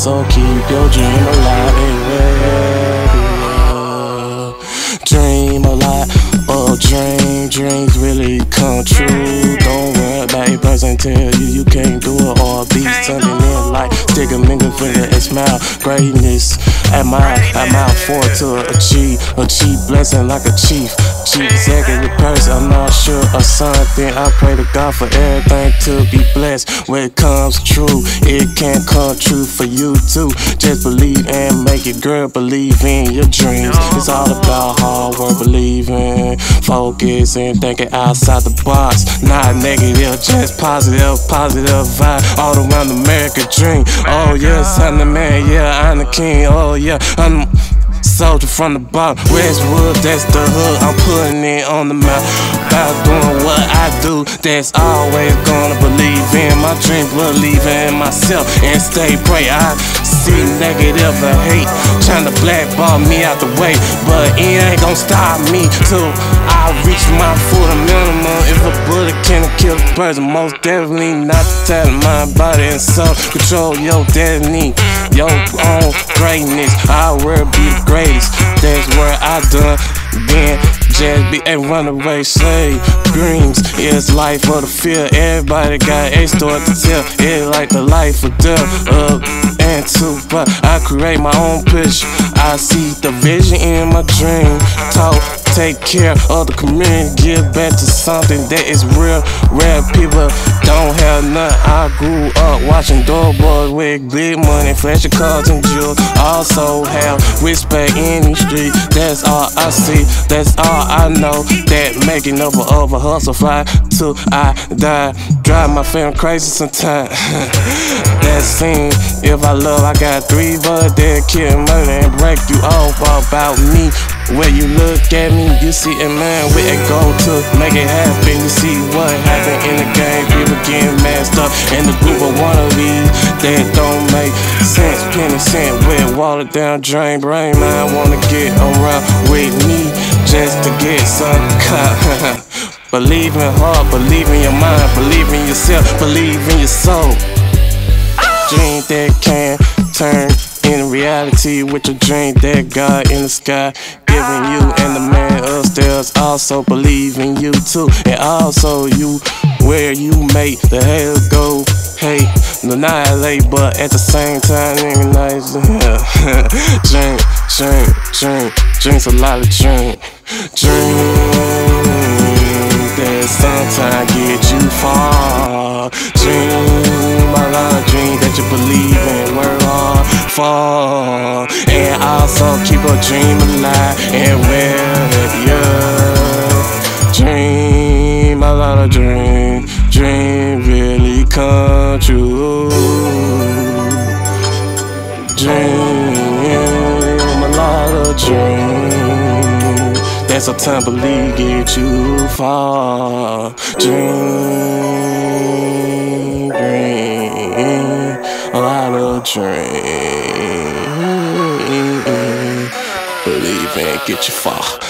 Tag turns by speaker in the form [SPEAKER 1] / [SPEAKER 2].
[SPEAKER 1] So keep your dream alive and well. Dream a lot, oh dream, dreams really come true. Don't worry about a person tell you you can't do it or be something in life. Stick a middle finger and smile. Greatness at my at my forward to achieve, a achieve blessing like a chief. Chief executive person, I'm not sure of something. I pray to God for everything to be blessed. When it comes true, it can come true for you too. Just believe and make it, girl. Believe in your dreams. It's all about hard work, believing, focus, and thinking outside the box. Not negative, just positive, positive vibe all around America dream. Oh yes, I'm the man. Yeah, I'm the king. Oh yeah, I'm soldier from the bottom. Westwood, that's the hood. I'm putting it on the map. About doing what I do. That's always gonna believe in my dream, believe in myself, and stay pray. I see negative and hate trying to blackball me out the way, but it ain't gonna stop me till I reach my full minimum. If a bullet kill a person, most definitely not to tell my body and soul. Control your destiny, your own greatness. I will be the greatest. That's where I done been. Just be a runaway slave. Dreams is life for the fear. Everybody got a story to tell. It's like the life of death. Up and two, but I create my own picture. I see the vision in my dream. Talk, take care of the community. Give back to something that is real. Rare people don't have none. I grew up watching door boys with big money, flashy cars and jewels. Also have respect in the street. That's all I see. That's all I know. That making up of a hustle fly till I die. Drive my family crazy sometimes. that scene, if I love, I got three but they kill, murder, and break you off about me. Where you look at me, you see a man with a goal to make it happen. You see what happened in the game, people getting messed up in the group of wannabes that don't make sense. Penny cent with watered down drain brain, man. Wanna get around with me just to get some cut. believe in heart, believe in your mind, believe in yourself, believe in your soul. Dream that can turn reality with your dream that God in the sky giving you. And the man upstairs also believe in you too. And also you where you make the hell go. Hey annihilate but at the same time nigga nice drink drink drink dreams a lot of drink. Drink that sometimes get you far. Dream for and also keep a dream alive and well you. dream a lot of dream. Dream really come true. Dream a lot of dream. That's a time believe get you far. Dream dream a lot of dream que te far.